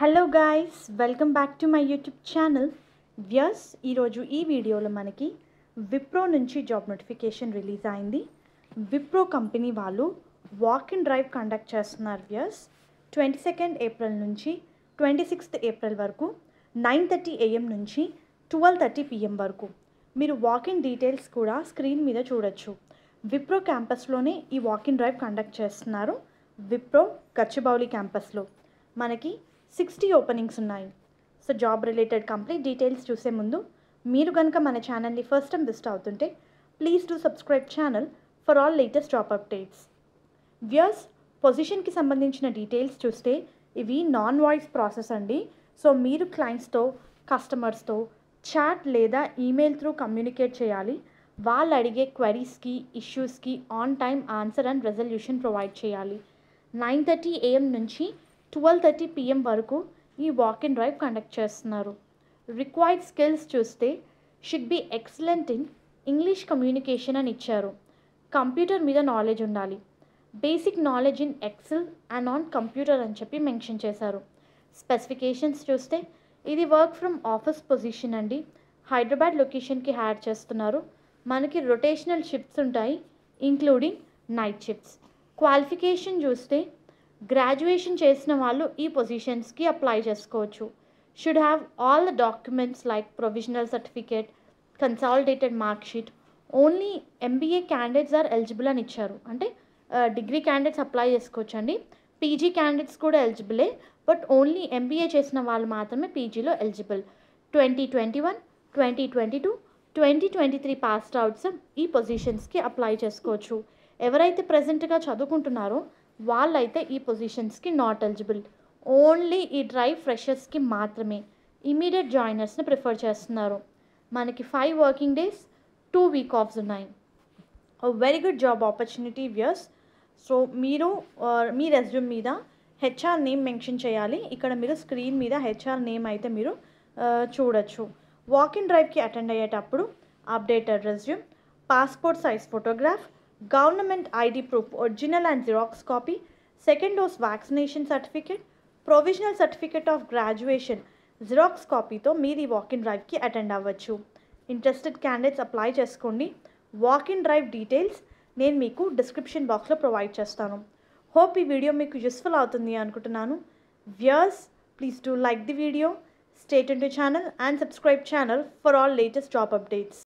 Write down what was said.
Hello guys welcome back to my YouTube channel views ఈరోజు ఈ వీడియోలో మనకి విప్రో నుంచి జాబ్ నోటిఫికేషన్ రిలీజ్ అయింది. విప్రో కంపెనీ వాళ్ళు వాక్ ఇన్ డ్రైవ్ కండక్ట్ చేస్తున్నారు వ్యస్ ట్వంటీ సెకండ్ ఏప్రిల్ నుంచి ట్వంటీ సిక్స్త్ ఏప్రిల్ వరకు నైన్ థర్టీ ఏఎం నుంచి ట్వెల్వ్ థర్టీ పిఎం వరకు. మీరు వాక్ ఇన్ డీటెయిల్స్ కూడా స్క్రీన్ మీద చూడొచ్చు. విప్రో క్యాంపస్లోనే ఈ వాక్ ఇన్ డ్రైవ్ కండక్ట్ చేస్తున్నారు. విప్రో గచ్చిబౌలి క్యాంపస్లో మనకి సిక్స్టీ ఓపెనింగ్స్ ఉన్నాయి. So job related complete details చూసే ముందు మీరు కనుక మన ఛానల్ని ఫస్ట్ టైం విజిట్ అవుతుంటే please do subscribe channel for all latest job updates. Views పొజిషన్కి సంబంధించిన డీటెయిల్స్ చూస్తే ఇవి నాన్ వాయిస్ ప్రాసెస్ అండి. సో మీరు క్లయింట్స్తో కస్టమర్స్తో చాట్ లేదా ఈమెయిల్ త్రూ కమ్యూనికేట్ చేయాలి. వాళ్ళు అడిగే క్వరీస్కి ఇష్యూస్కి on time answer and resolution provide చేయాలి. నైన్ థర్టీ ఏఎం నుంచి ట్వెల్వ్ థర్టీ పిఎం వరకు ఈ వాక్ ఇన్ డ్రైవ్ కండక్ట్ చేస్తున్నారు. రిక్వైర్డ్ స్కిల్స్ చూస్తే should be excellent in English communication అని ఇచ్చారు. కంప్యూటర్ మీద నాలెడ్జ్ ఉండాలి. Basic knowledge in Excel and on computer అని చెప్పి మెన్షన్ చేశారు. స్పెసిఫికేషన్స్ చూస్తే ఇది వర్క్ ఫ్రమ్ ఆఫీస్ పొజిషన్ అండి. హైదరాబాద్ లొకేషన్కి హ్యాడ్ చేస్తున్నారు. మనకి రొటేషనల్ షిఫ్ట్స్ ఉంటాయి ఇంక్లూడింగ్ నైట్ షిఫ్ట్స్ క్వాలిఫికేషన్ చూస్తే గ్రాడ్యుయేషన్ చేసిన వాళ్ళు ఈ పొజిషన్స్కి అప్లై చేసుకోవచ్చు. Should have all the documents like provisional certificate consolidated mark sheet only MBA candidates are eligible అని ఇచ్చారు. అంటే డిగ్రీ క్యాండిడేట్స్ అప్లై చేసుకోవచ్చు అండి పీజీ క్యాండిడేట్స్ కూడా ఎలిజిబులే బట్ ఓన్లీ ఎంబీఏ చేసిన వాళ్ళు మాత్రమే పీజీలో eligible twenty twenty one twenty twenty two twenty twenty three passed outs ఈ పొజిషన్స్కి అప్లై చేసుకోవచ్చు. ఎవరైతే ప్రజెంట్గా చదువుకుంటున్నారో వాళ్ళైతే ఈ పొజిషన్స్కి నాట్ ఎలిజిబుల్ ఓన్లీ ఈ డ్రైవ్ ఫ్రెషర్స్కి మాత్రమే. ఇమీడియట్ జాయినర్స్ని ప్రిఫర్ చేస్తున్నారు. మనకి five working days two week offs ఉన్నాయి. Very good job opportunity views so మీరు uh, మీ రెజ్యూమ్ మీద హెచ్ఆర్ నేమ్ మెన్షన్ చేయాలి. ఇక్కడ మీరు స్క్రీన్ మీద హెచ్ఆర్ నేమ్ అయితే మీరు uh, చూడొచ్చు. వాకింగ్ డ్రైవ్కి అటెండ్ అయ్యేటప్పుడు updated resume passport size photograph government ID proof original and xerox copy second dose vaccination certificate provisional certificate of graduation xerox కాపీతో మీరు ఈ వాక్ ఇన్ డ్రైవ్కి అటెండ్ అవ్వచ్చు. ఇంట్రెస్టెడ్ క్యాండిడేట్స్ అప్లై చేసుకోండి. వాక్ ఇన్ డ్రైవ్ డీటెయిల్స్ నేను మీకు description బాక్స్లో provide చేస్తాను. Hope ఈ వీడియో మీకు యూస్ఫుల్ అవుతుంది అనుకుంటున్నాను. Viewers please do like the video stay in to channel and subscribe channel for all latest job updates.